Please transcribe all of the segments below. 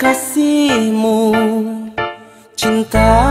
kasihmu. Cintaku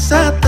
bisa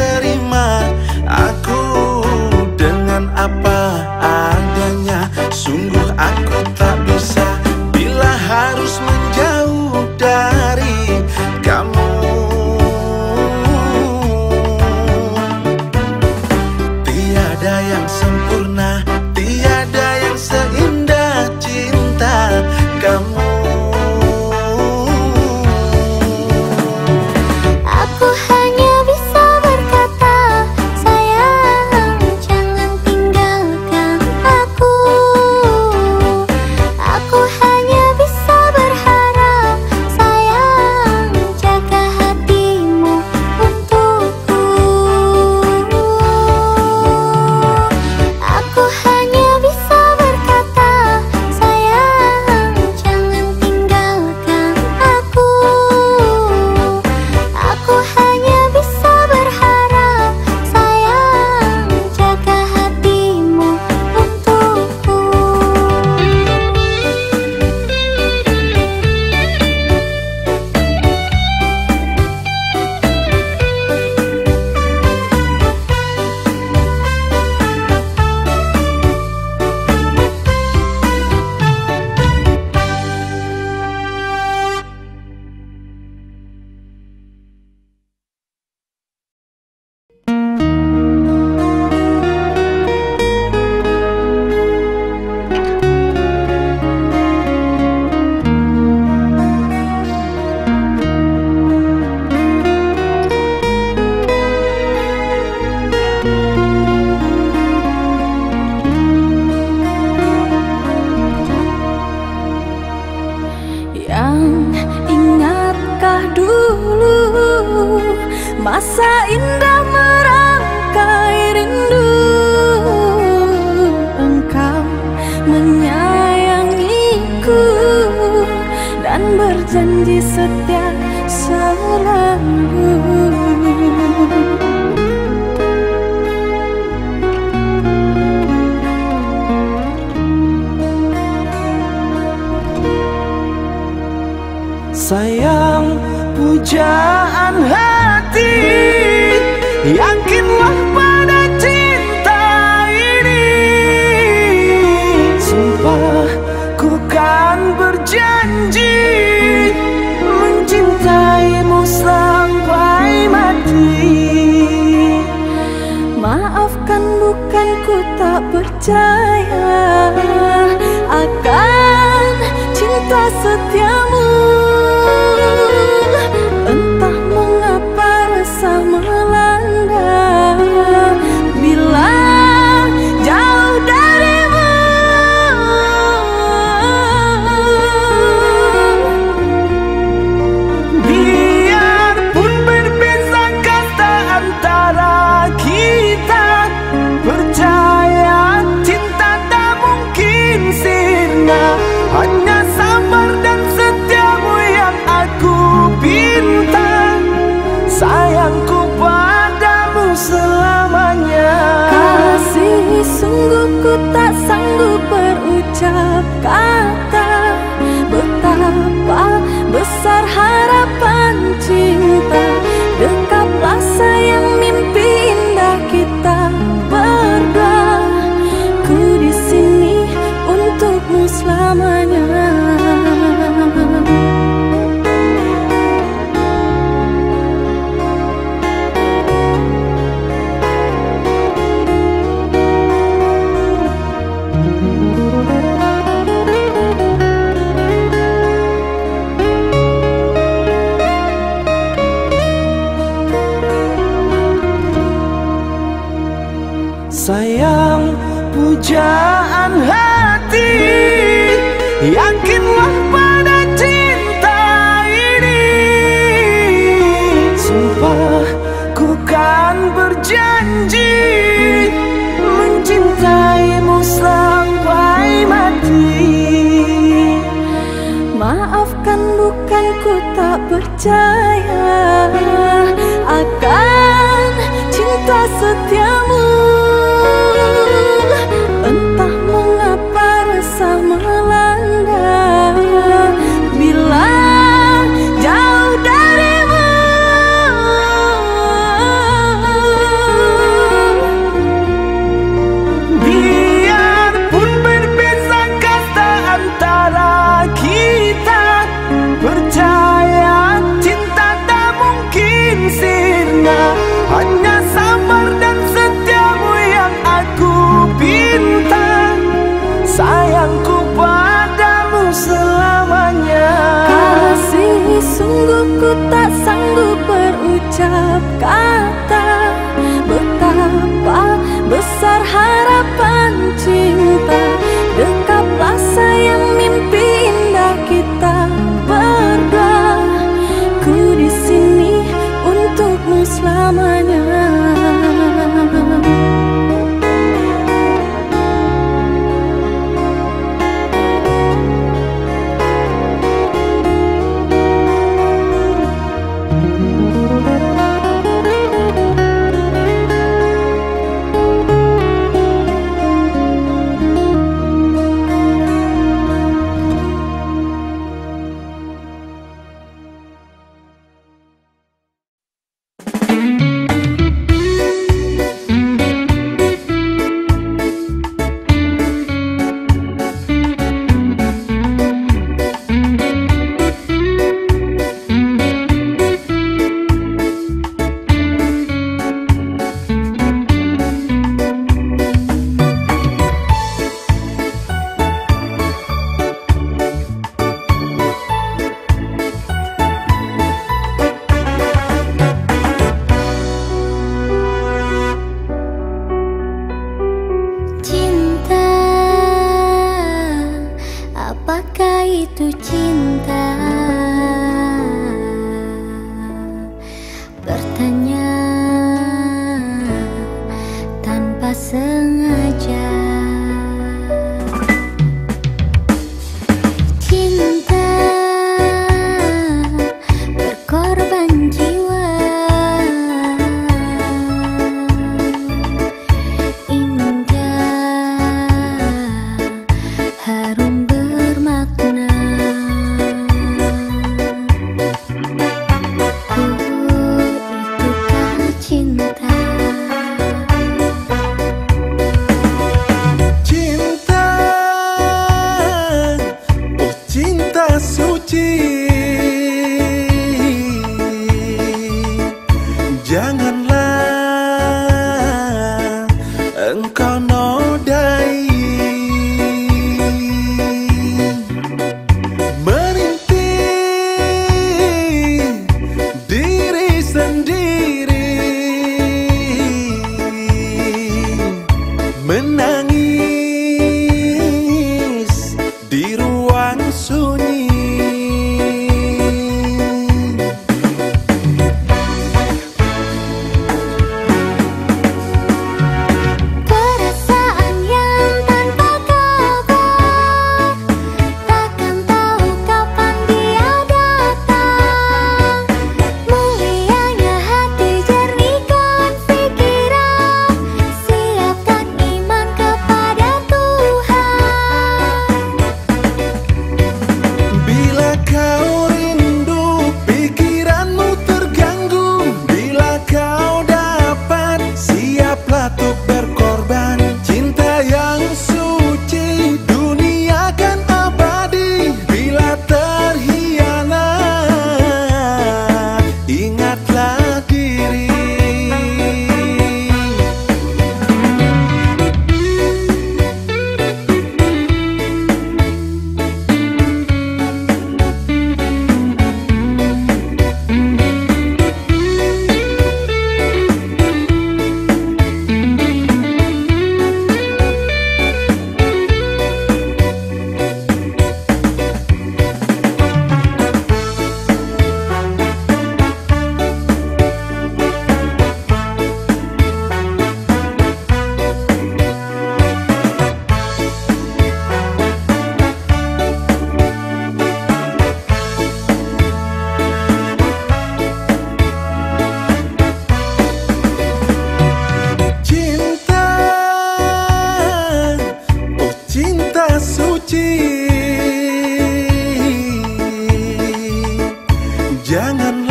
Jangan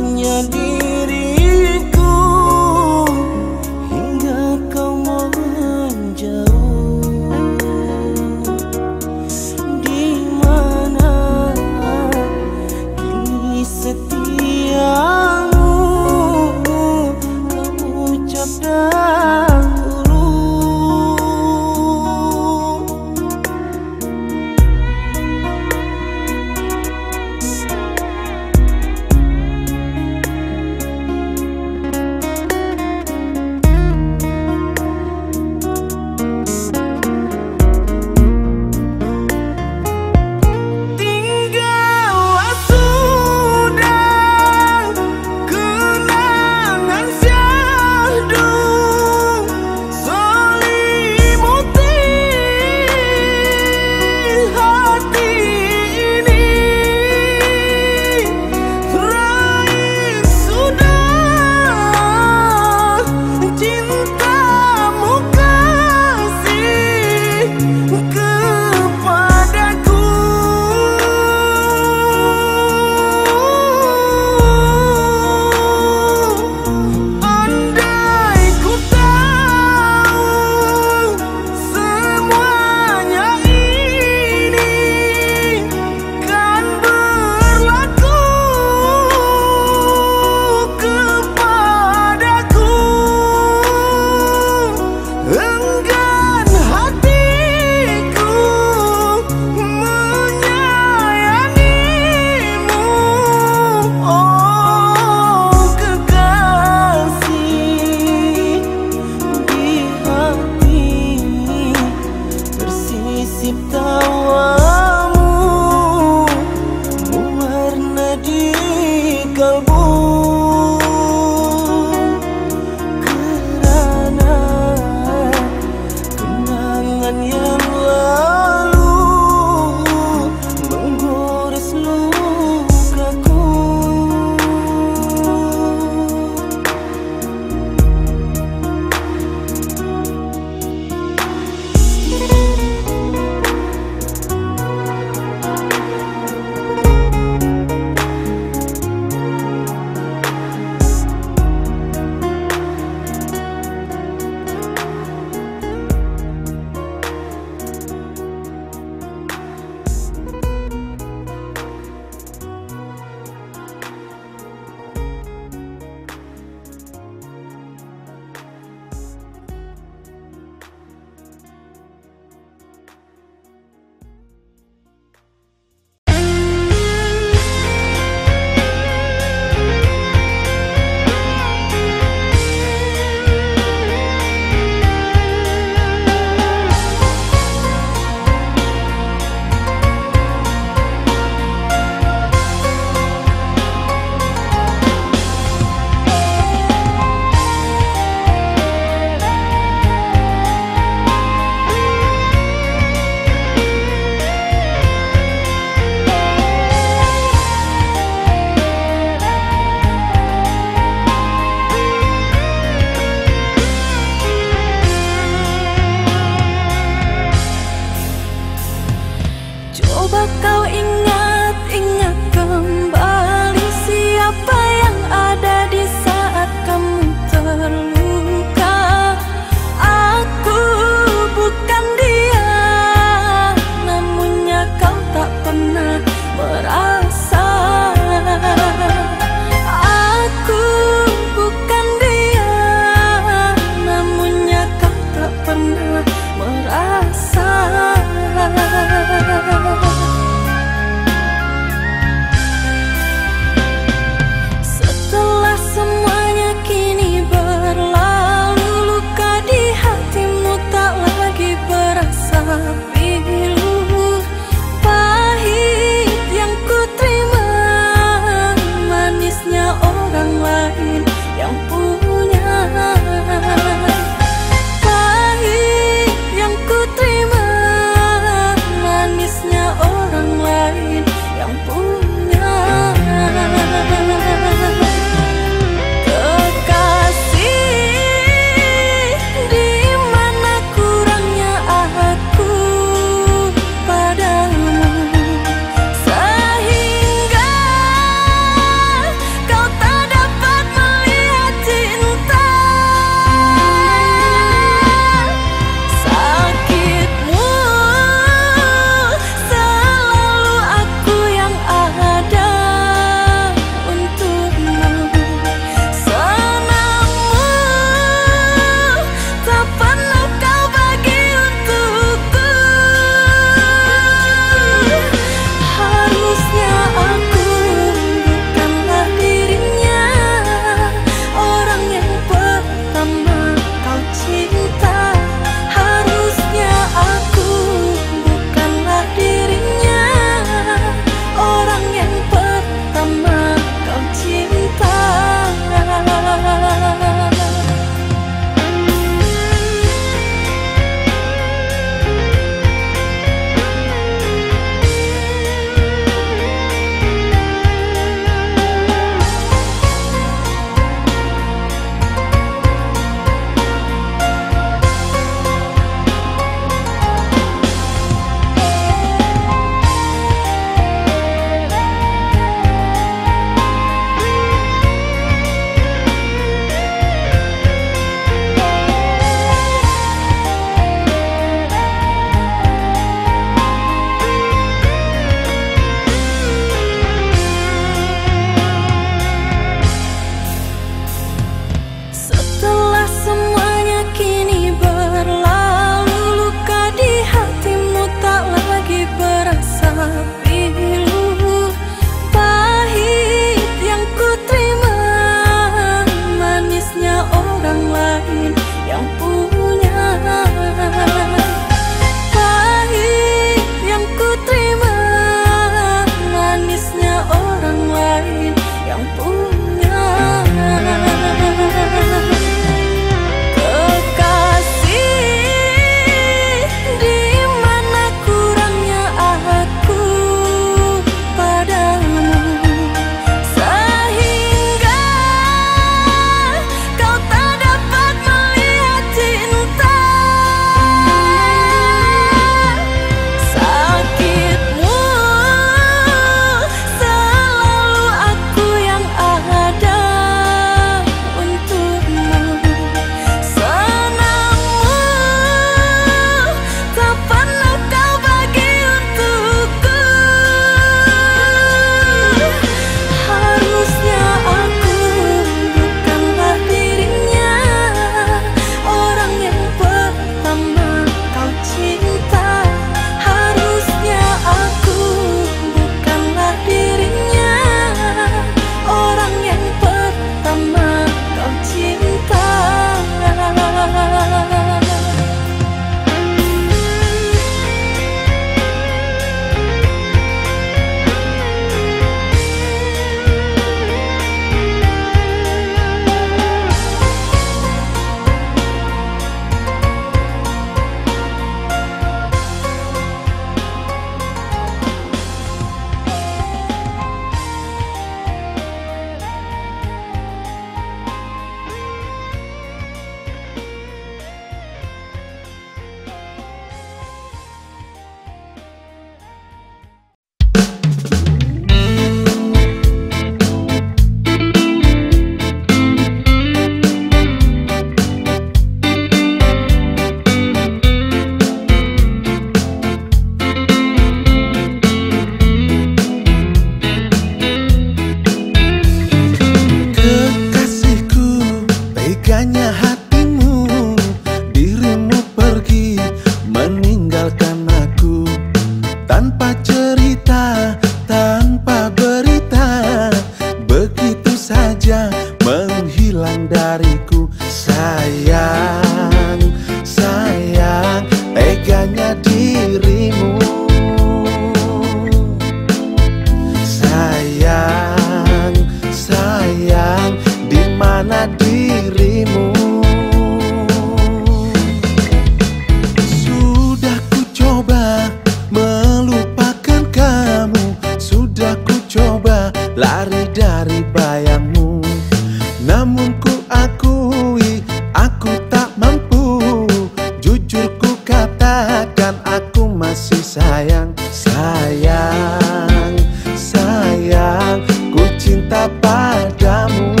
cinta padamu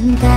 kasih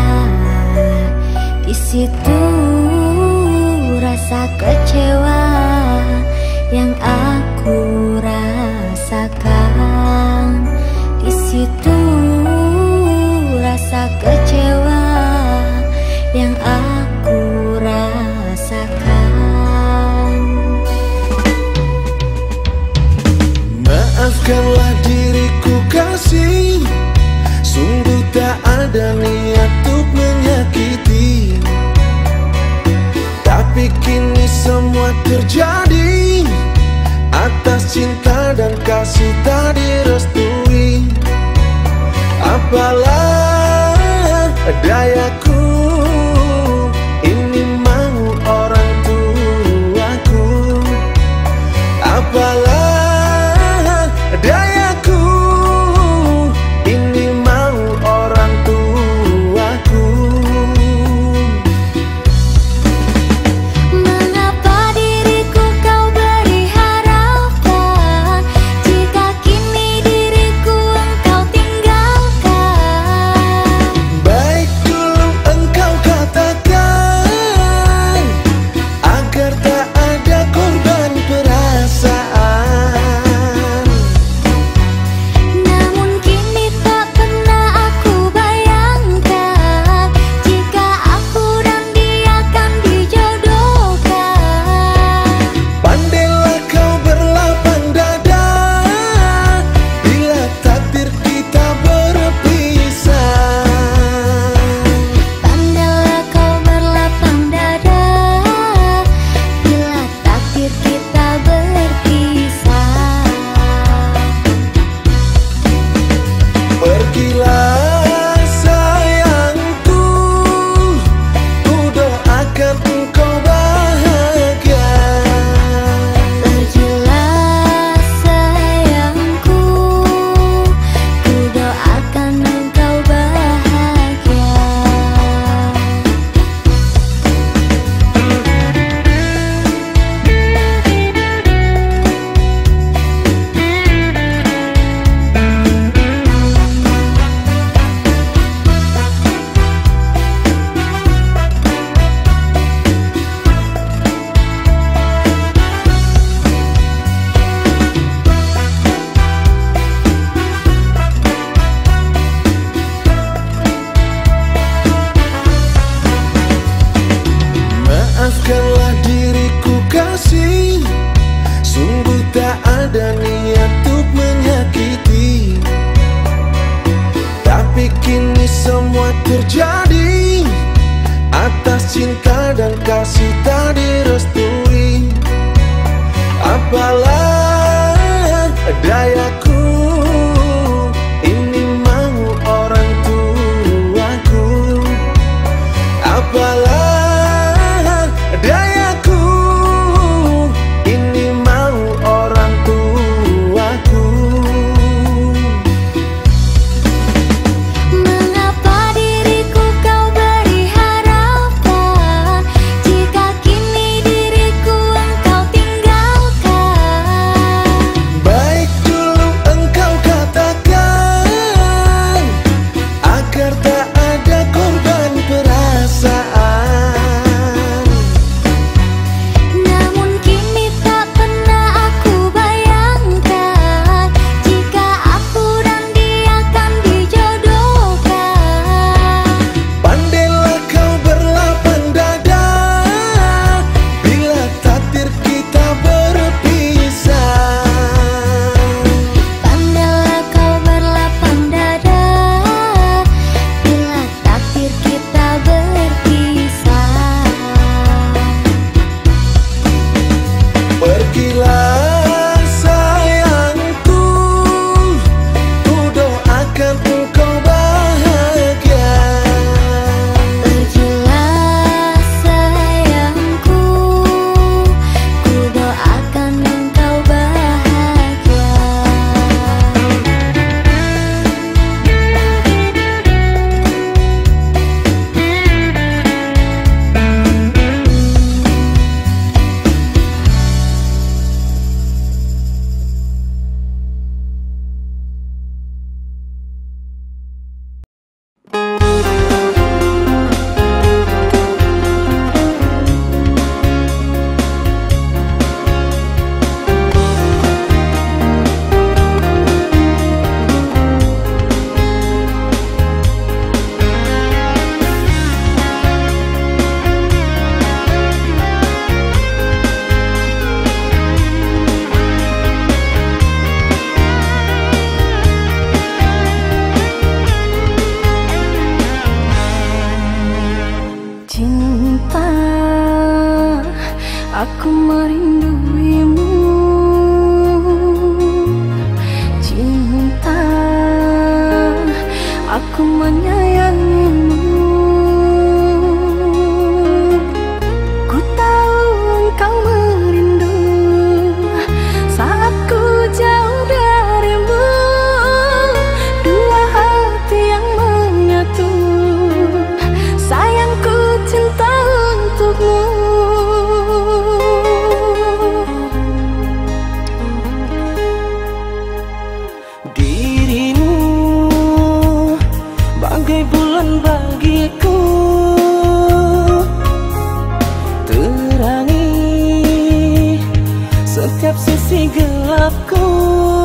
Maafkanlah diriku kasih. Sungguh tak ada niat untuk menyakiti. Tapi kini semua terjadi. Atas cinta dan kasih tadi restui. Apalagi gặp cô.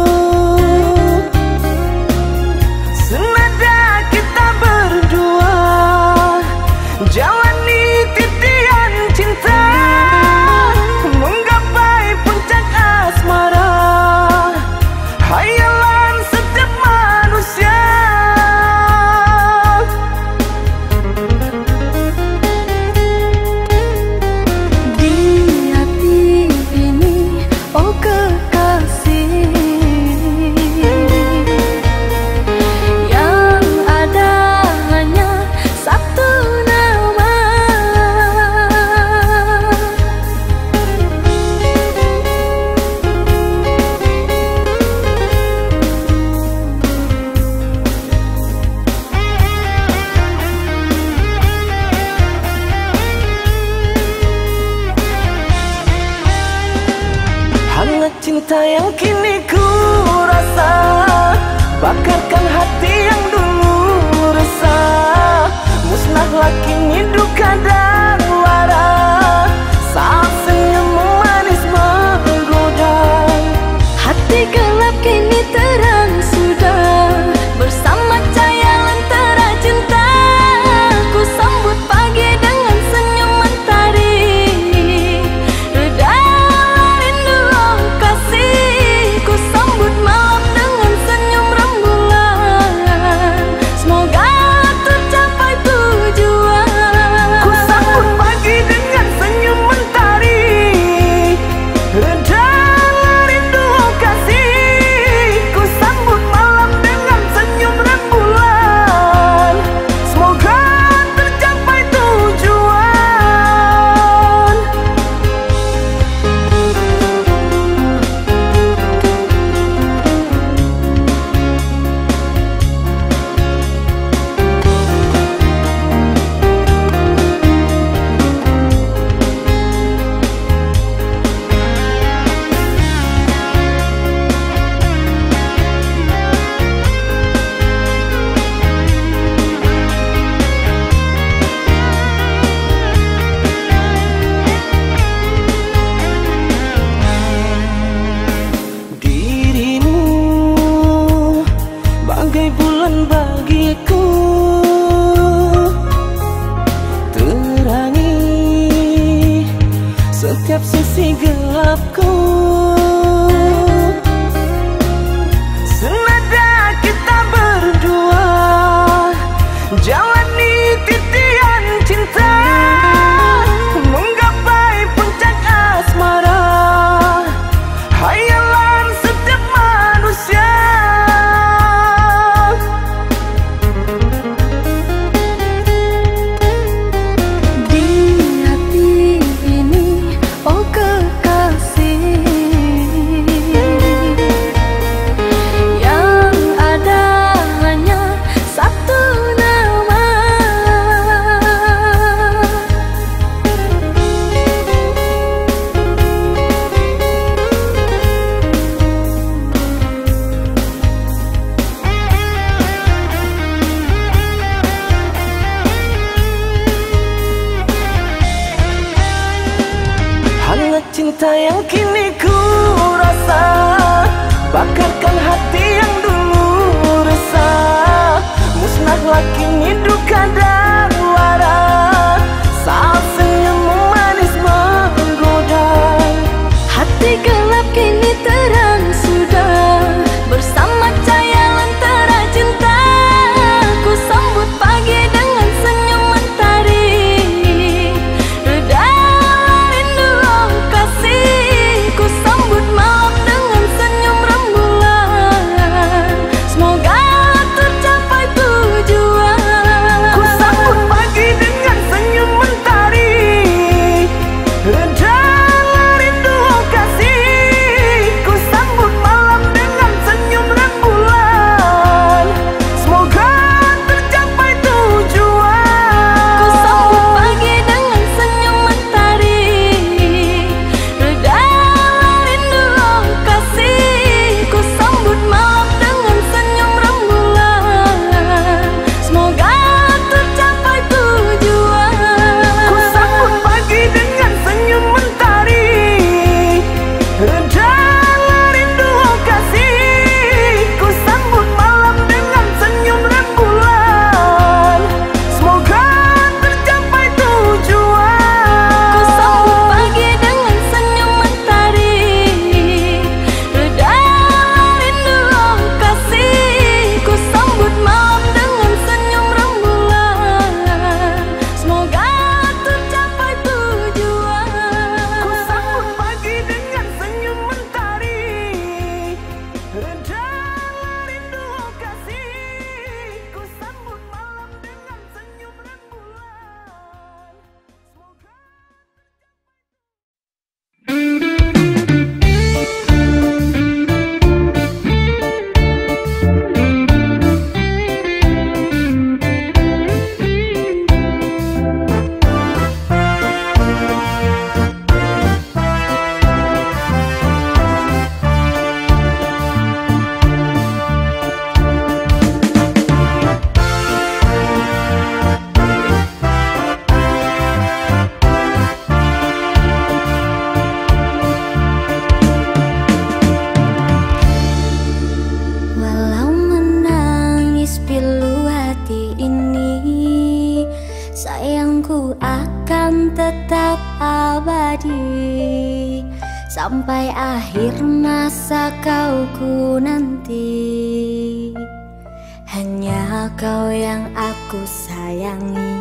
Hanya kau yang aku sayangi.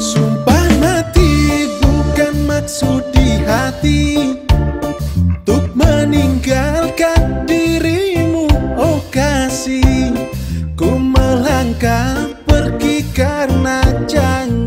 Sumpah mati bukan maksud di hati. Untuk meninggalkan dirimu oh kasih. Ku melangkah pergi karena jangan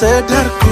से डर को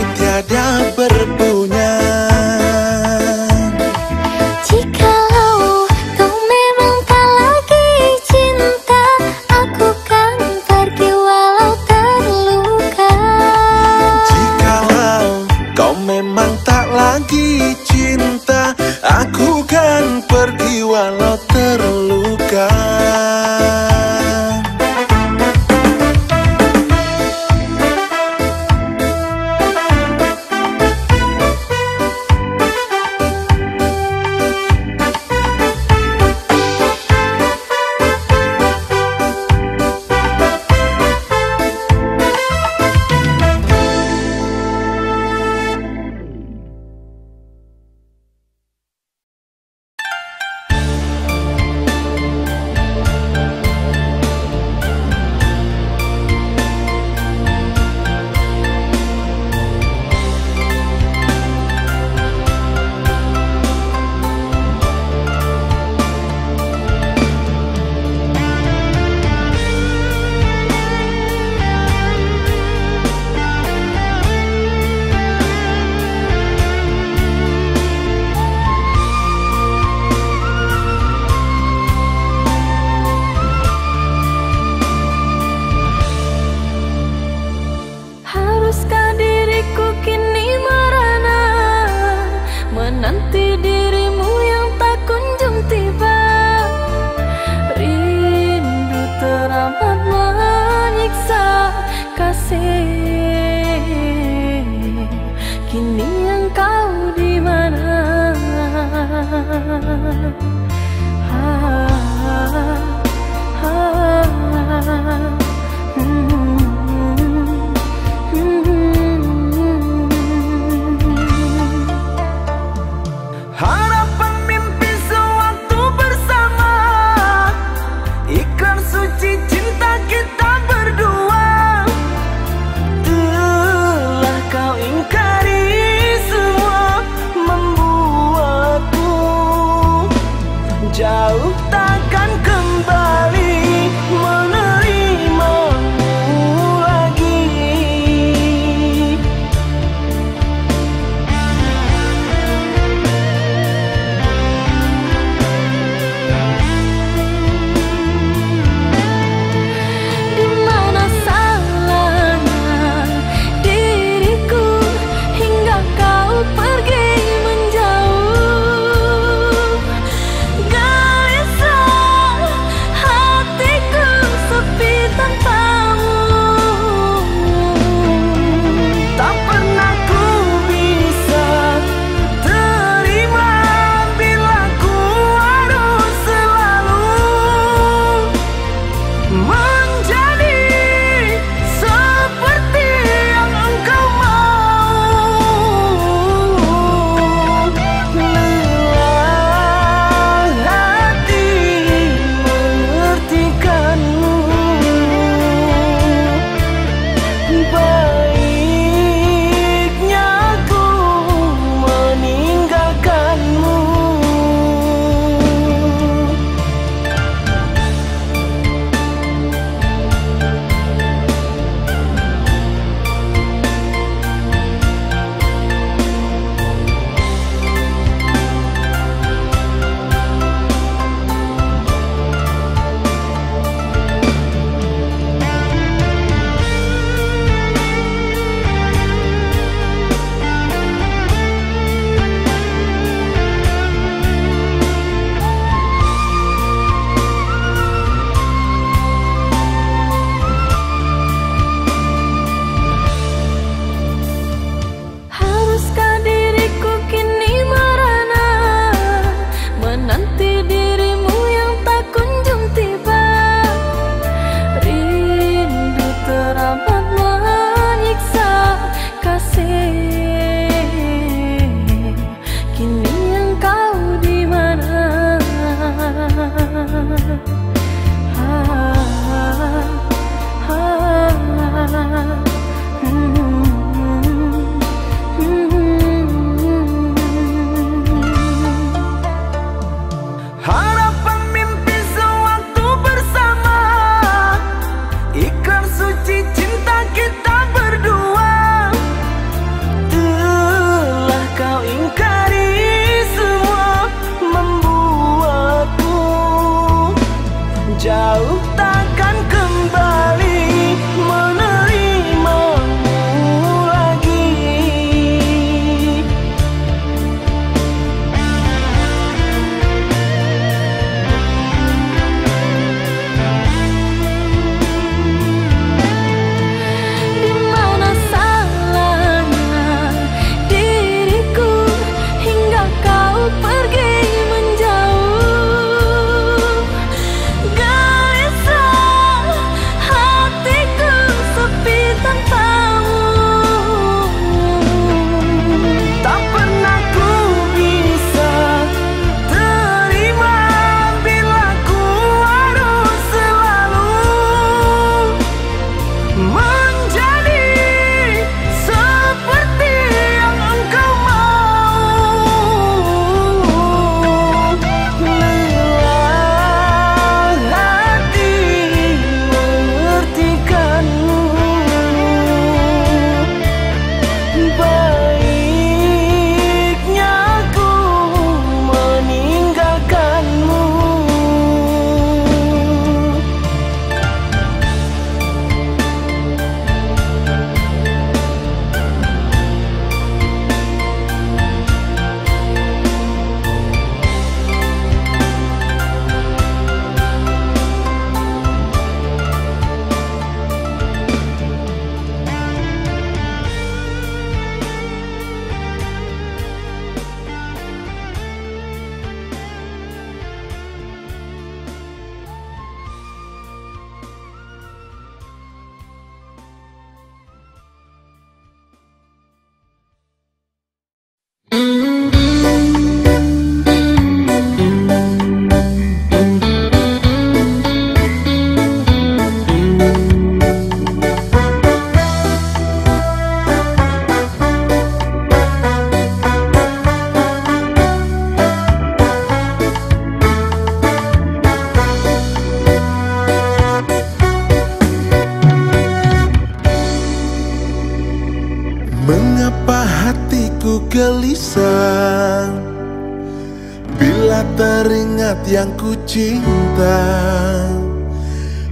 yang ku cinta.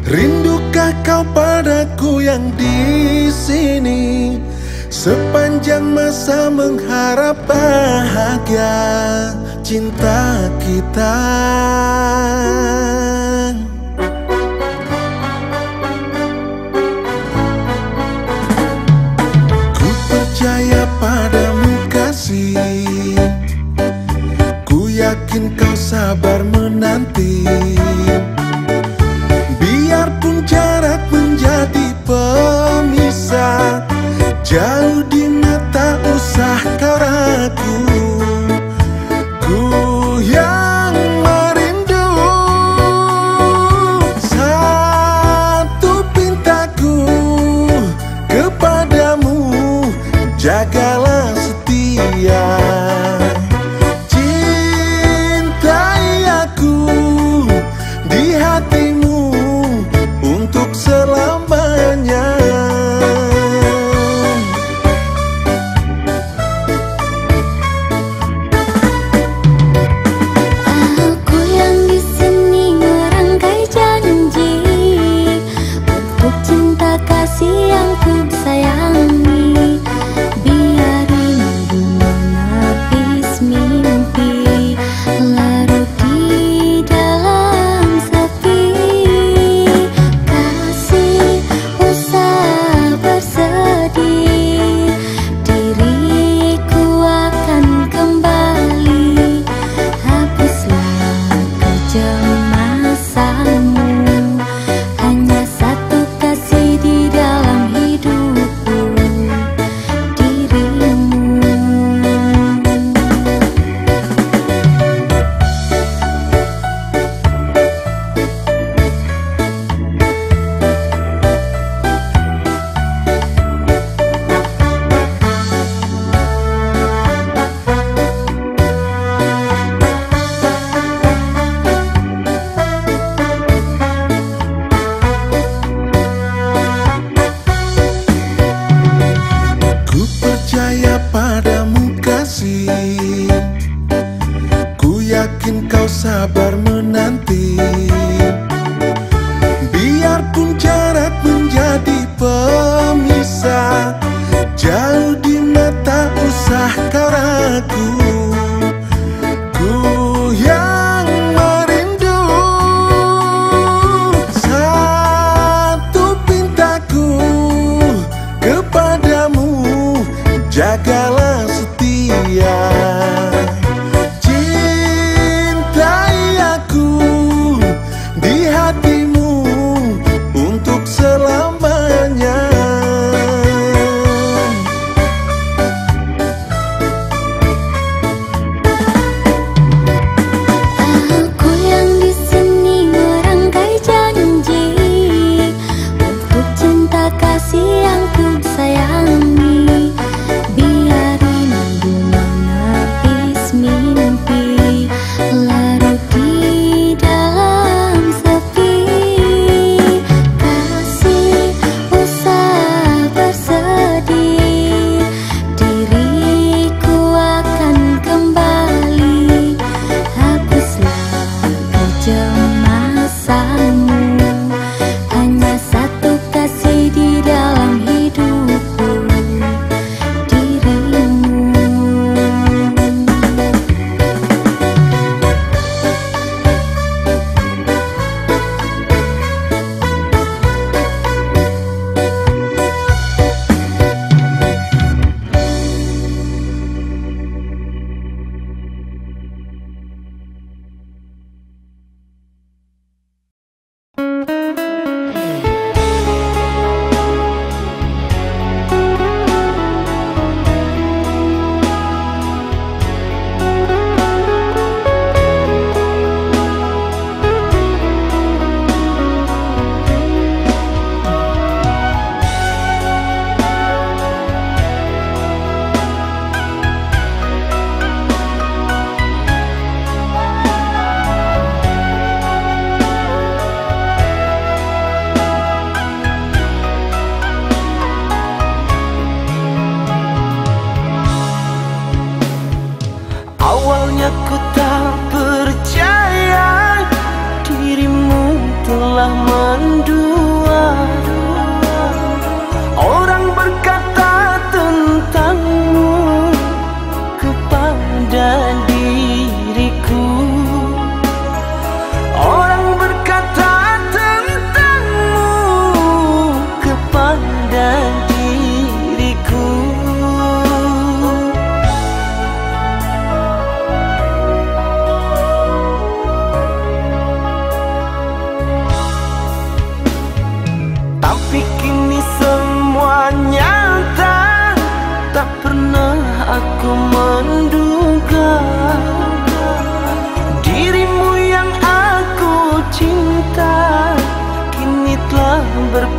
Rindukah kau padaku yang di sini? Sepanjang masa mengharap bahagia cinta kita.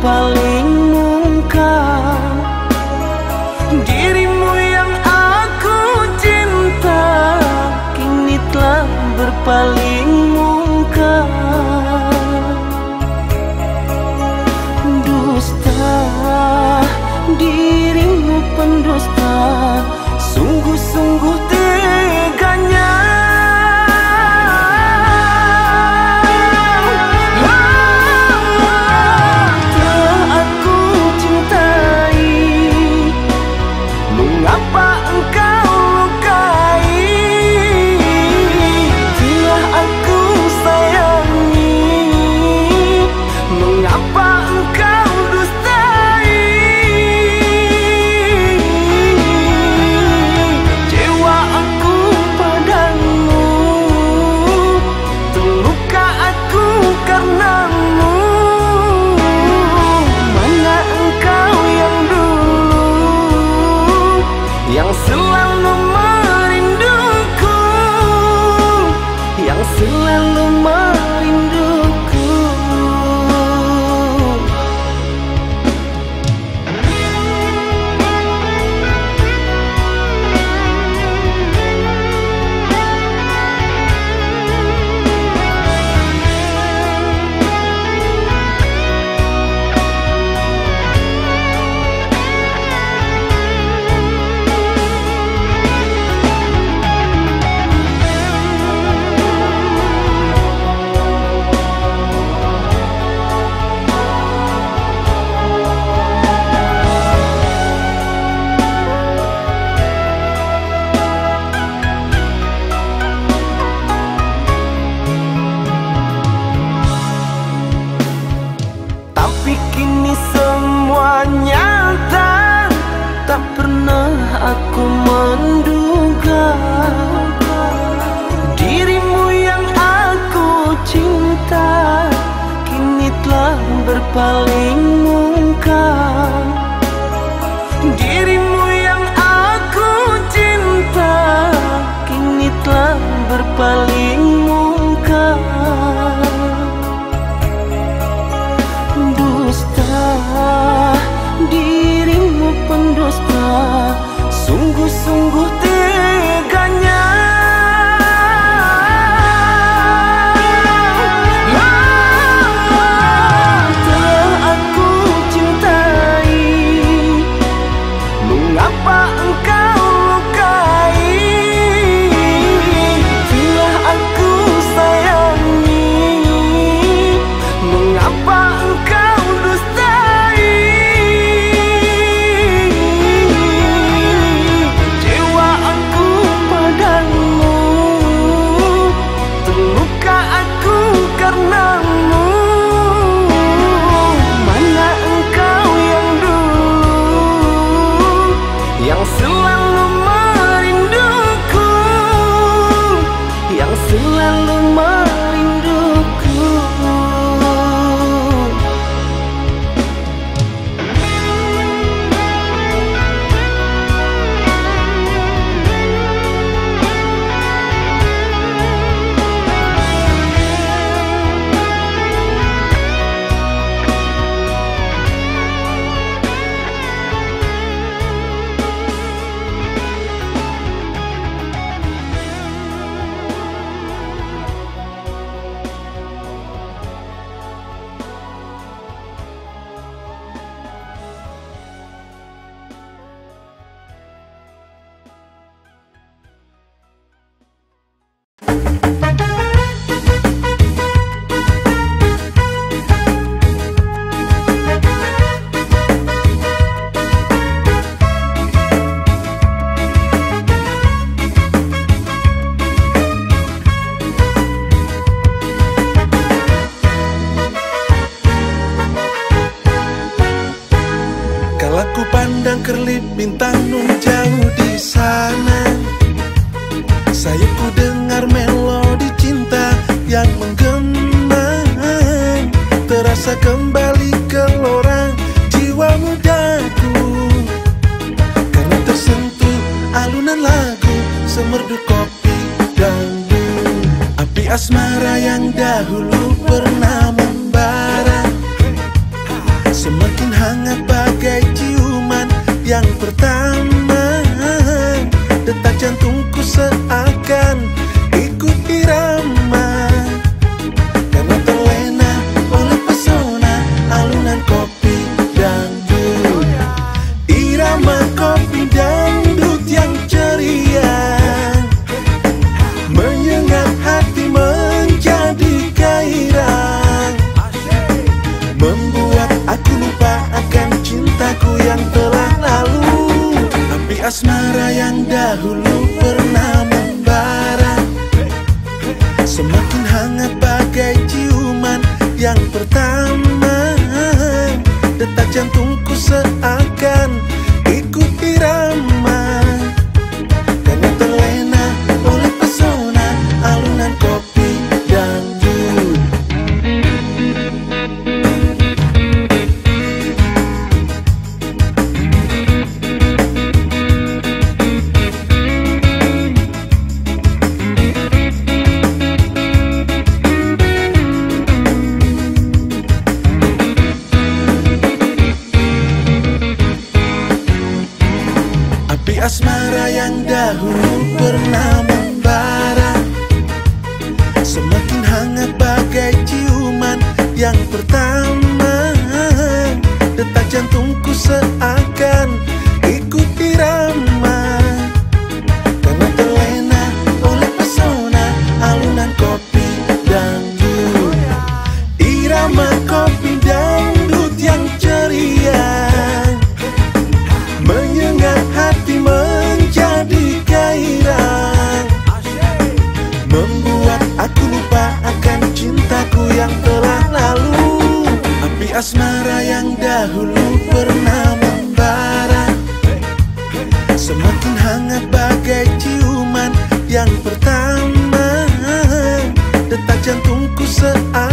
paling closer. I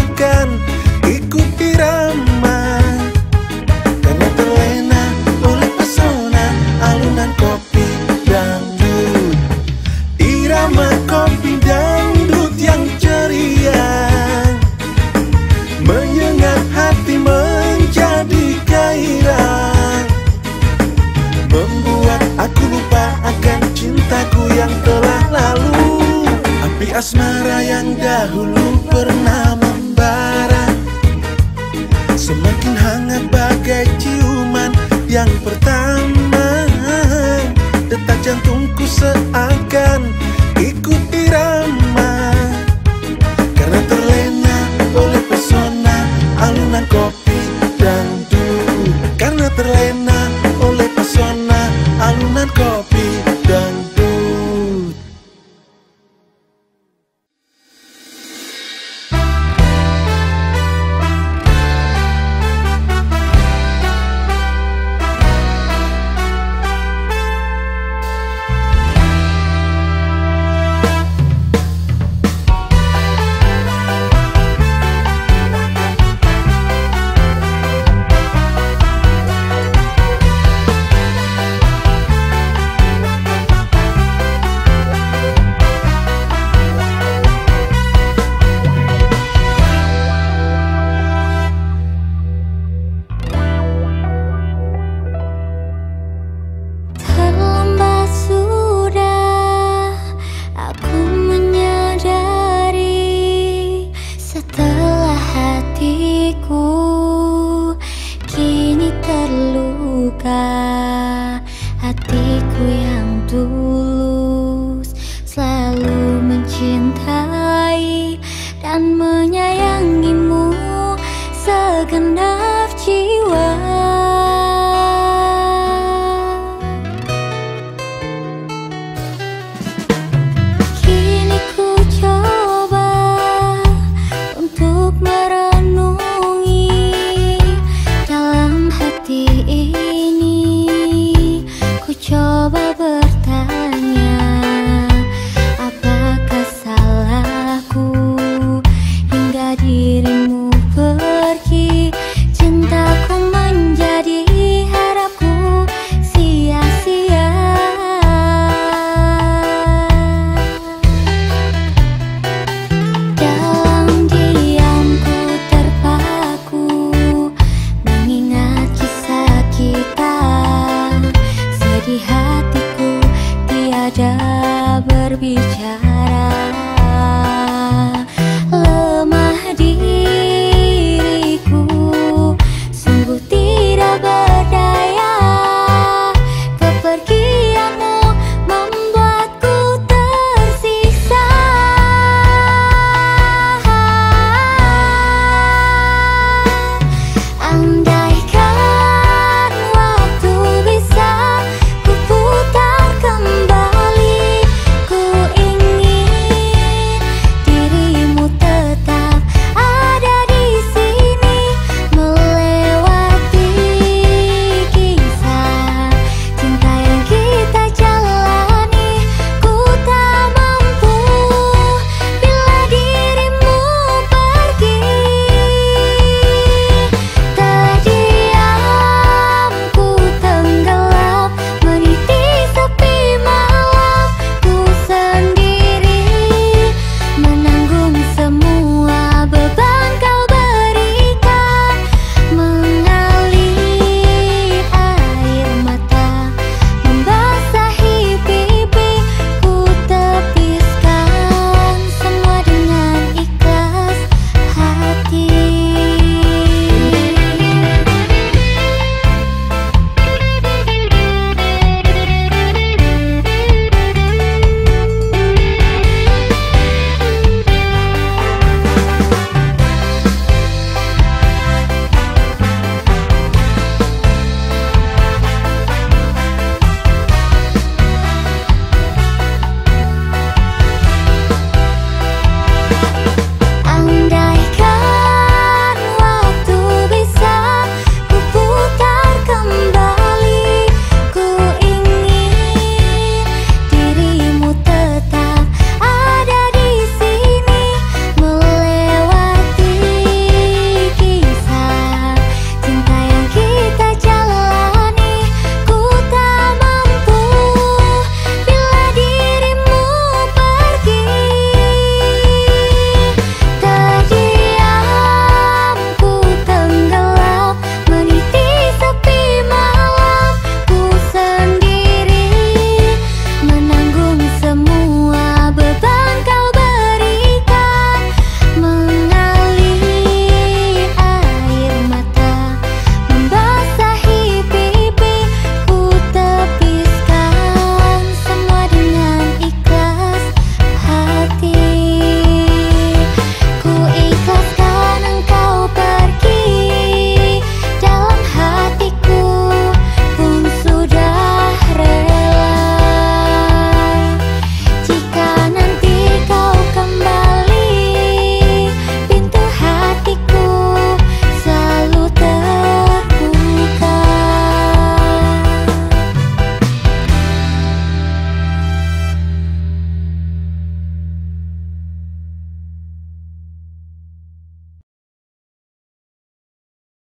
berbicara.